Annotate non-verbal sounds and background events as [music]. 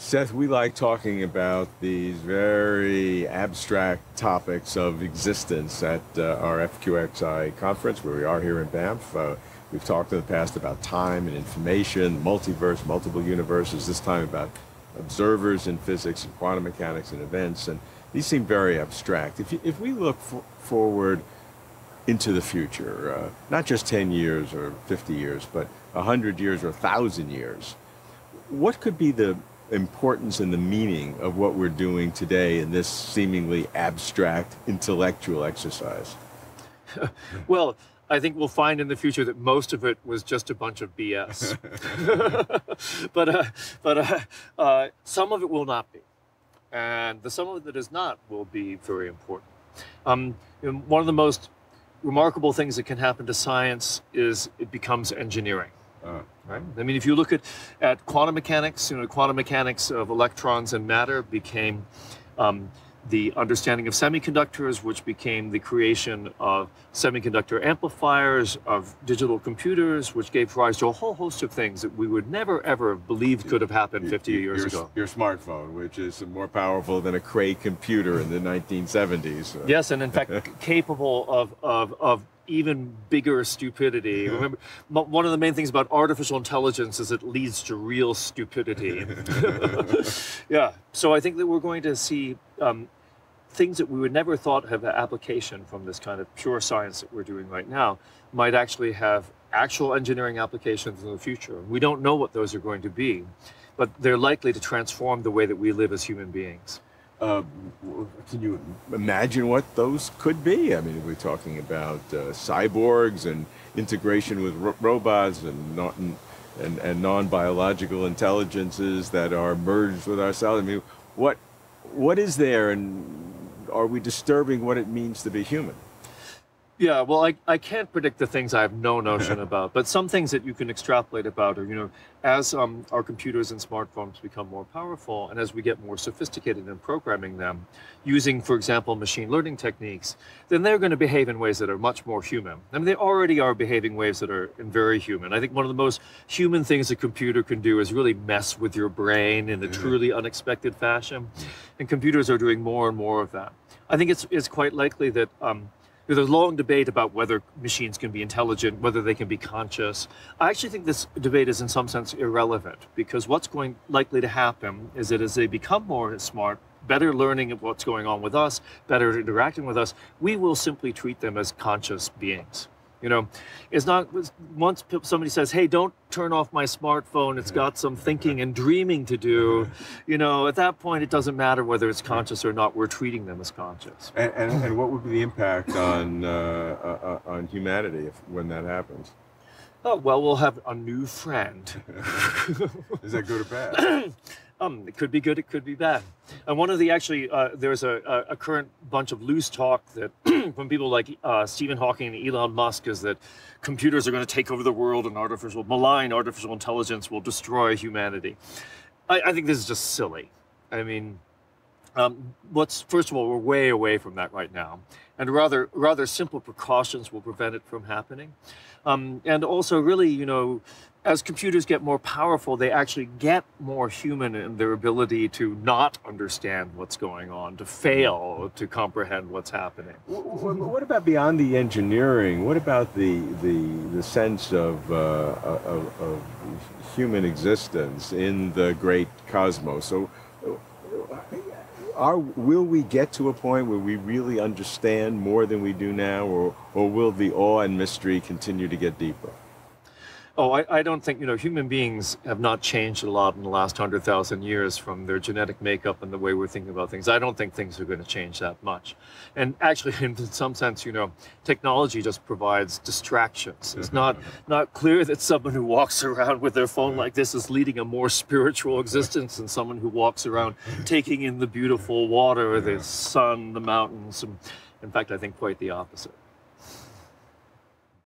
Seth, we like talking about these very abstract topics of existence at uh, our FQXI conference where we are here in Banff. Uh, we've talked in the past about time and information, multiverse, multiple universes, this time about observers in physics and quantum mechanics and events. And these seem very abstract. If, you, if we look forward into the future, uh, not just 10 years or 50 years, but 100 years or 1,000 years, what could be the importance and the meaning of what we're doing today in this seemingly abstract intellectual exercise? [laughs] well, I think we'll find in the future that most of it was just a bunch of BS. [laughs] but uh, but uh, uh, some of it will not be. And the some of it that is not will be very important. Um, one of the most remarkable things that can happen to science is it becomes engineering. Uh, right? I mean, if you look at, at quantum mechanics, you know, quantum mechanics of electrons and matter became um, the understanding of semiconductors, which became the creation of semiconductor amplifiers, of digital computers, which gave rise to a whole host of things that we would never ever have believed could have happened 50 your, years ago. Your smartphone, which is more powerful than a Cray computer in the 1970s. Yes, and in fact, [laughs] capable of, of, of even bigger stupidity. Remember, one of the main things about artificial intelligence is it leads to real stupidity. [laughs] yeah, so I think that we're going to see um, things that we would never thought have application from this kind of pure science that we're doing right now might actually have actual engineering applications in the future. We don't know what those are going to be, but they're likely to transform the way that we live as human beings. Uh, can you imagine what those could be? I mean, we're talking about uh, cyborgs and integration with ro robots and, not, and, and non-biological intelligences that are merged with ourselves. I mean, what, what is there and are we disturbing what it means to be human? Yeah, well, I, I can't predict the things I have no notion [laughs] about, but some things that you can extrapolate about are, you know, as um, our computers and smartphones become more powerful and as we get more sophisticated in programming them, using, for example, machine learning techniques, then they're going to behave in ways that are much more human. I mean, they already are behaving ways that are very human. I think one of the most human things a computer can do is really mess with your brain in a truly unexpected fashion, and computers are doing more and more of that. I think it's, it's quite likely that um, there's a long debate about whether machines can be intelligent, whether they can be conscious. I actually think this debate is in some sense irrelevant because what's going likely to happen is that as they become more smart, better learning of what's going on with us, better interacting with us, we will simply treat them as conscious beings. You know, it's not once somebody says, "Hey, don't turn off my smartphone. It's got some thinking and dreaming to do." You know, at that point, it doesn't matter whether it's conscious or not. We're treating them as conscious. And, and, and what would be the impact on uh, uh, uh on humanity if, when that happens? Oh well, we'll have a new friend. [laughs] Is that good or bad? [clears throat] Um, it could be good, it could be bad. And one of the actually, uh, there's a, a, current bunch of loose talk that [clears throat] from people like uh, Stephen Hawking and Elon Musk is that computers are going to take over the world and artificial, malign artificial intelligence will destroy humanity. I, I think this is just silly. I mean, um, what's first of all, we're way away from that right now, and rather rather simple precautions will prevent it from happening. Um, and also, really, you know, as computers get more powerful, they actually get more human in their ability to not understand what's going on, to fail to comprehend what's happening. What about beyond the engineering? What about the the the sense of, uh, of, of human existence in the great cosmos? So are, will we get to a point where we really understand more than we do now, or, or will the awe and mystery continue to get deeper? Oh, I, I, don't think, you know, human beings have not changed a lot in the last 100,000 years from their genetic makeup and the way we're thinking about things. I don't think things are going to change that much. And actually, [laughs] in some sense, you know, technology just provides distractions. It's not, mm-hmm. not clear that someone who walks around with their phone like this is leading a more spiritual existence than someone who walks around mm-hmm. taking in the beautiful water, the sun, the mountains. In fact, I think quite the opposite.